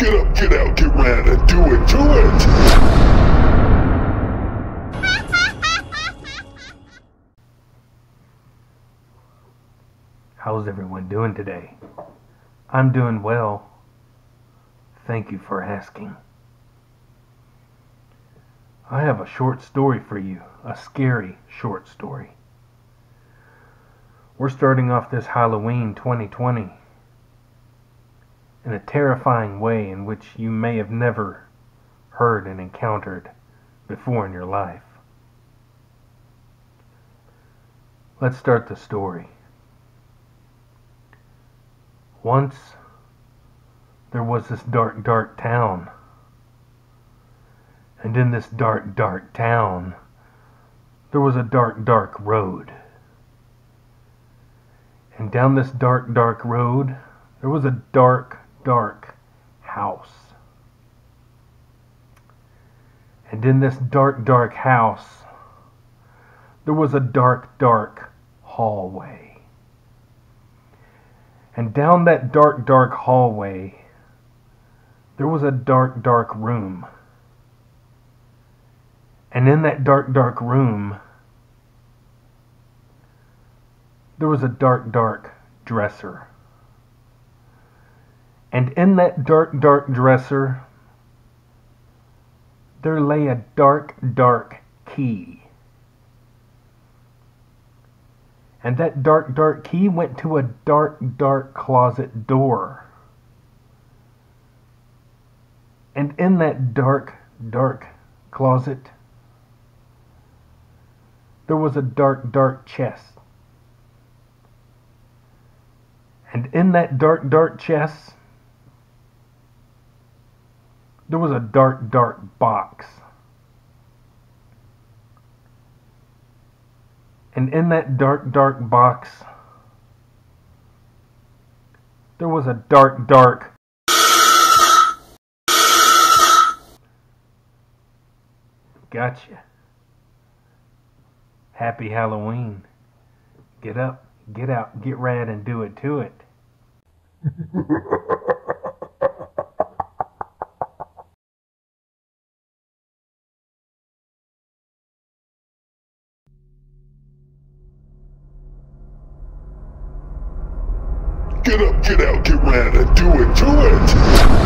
Get up, get out, get round, and do it, do it! How's everyone doing today? I'm doing well. Thank you for asking. I have a short story for you, a scary short story. We're starting off this Halloween 2020 in a terrifying way in which you may have never heard and encountered before in your life. Let's start the story. Once there was this dark, dark town. And in this dark, dark town, there was a dark, dark road. And down this dark, dark road, there was a dark, dark house. And in this dark, dark house, there was a dark, dark hallway. And down that dark, dark hallway, there was a dark, dark room. And in that dark, dark room, there was a dark, dark dresser. And in that dark, dark dresser, there lay a dark, dark key. And that dark, dark key went to a dark, dark closet door. And in that dark, dark closet, there was a dark, dark chest. And in that dark, dark chest, there was a dark, dark box. And in that dark, dark box, there was a dark, dark Gotcha. Happy Halloween. Get up, get out, get rad, and do it to it. Get up, get out, get round, and do it, do it!